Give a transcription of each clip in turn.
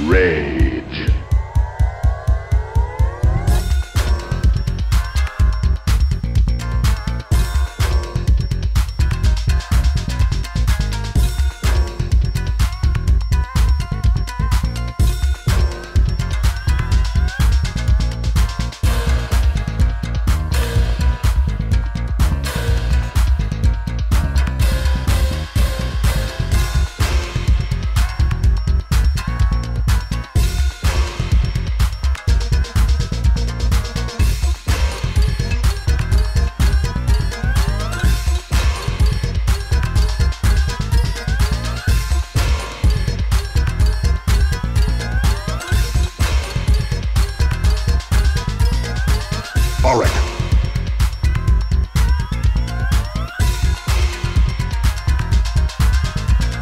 Rage. Auric.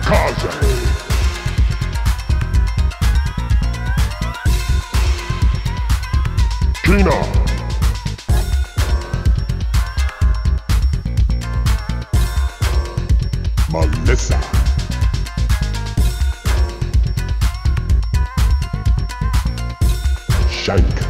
Kaze. Kina. Melissa. Shank.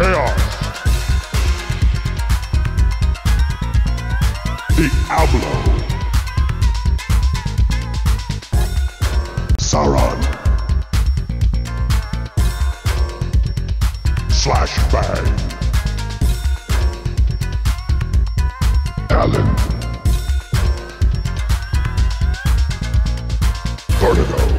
Chaos. Diablo. Sauron. Slash Bang. Alan. Vertigo.